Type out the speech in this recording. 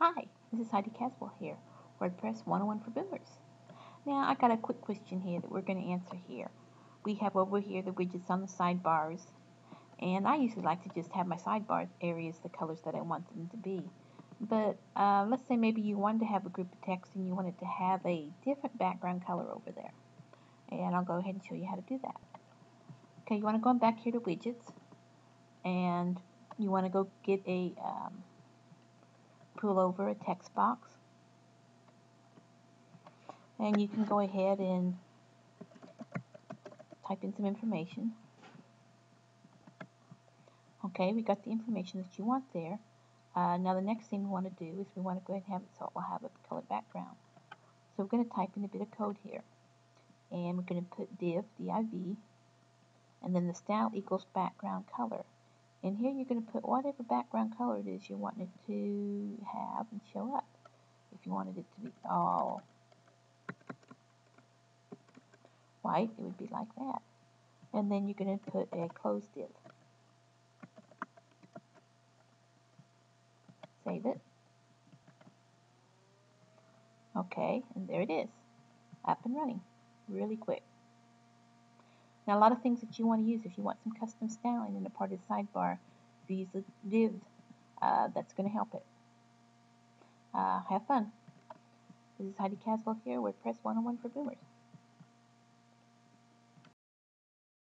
Hi, this is Heidi Caswell here, WordPress 101 for Boomers. Now, I got a quick question here that we're going to answer here. We have over here the widgets on the sidebars, and I usually like to just have my sidebar areas the colors that I want them to be. But uh, let's say maybe you wanted to have a group of text and you wanted to have a different background color over there. And I'll go ahead and show you how to do that. Okay, you want to go back here to widgets, and you want to go get a um, pull over a text box and you can go ahead and type in some information. Okay, we got the information that you want there. Uh, now the next thing we want to do is we want to go ahead and have it so it will have a colored background. So we're going to type in a bit of code here. And we're going to put div, div, and then the style equals background color. And here you're going to put whatever background color it is you want it to have and show up. If you wanted it to be all white, it would be like that. And then you're going to put a close div. Save it. Okay, and there it is. Up and running. Really quick. Now a lot of things that you want to use if you want some custom styling in a part of the sidebar, you use div, uh, that's going to help it. Uh, have fun. This is Heidi Caswell here, WordPress 101 for Boomers.